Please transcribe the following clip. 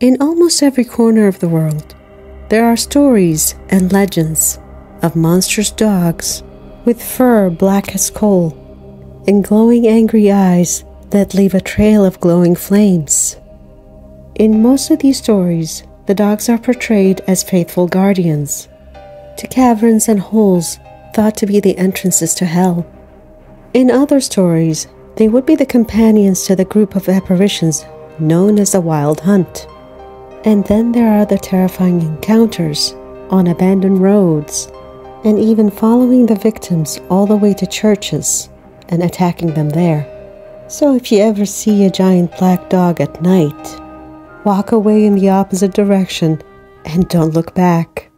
In almost every corner of the world, there are stories and legends of monstrous dogs with fur black as coal and glowing angry eyes that leave a trail of glowing flames. In most of these stories, the dogs are portrayed as faithful guardians to caverns and holes thought to be the entrances to hell. In other stories, they would be the companions to the group of apparitions known as the Wild Hunt. And then there are the terrifying encounters on abandoned roads, and even following the victims all the way to churches and attacking them there. So if you ever see a giant black dog at night, walk away in the opposite direction and don't look back.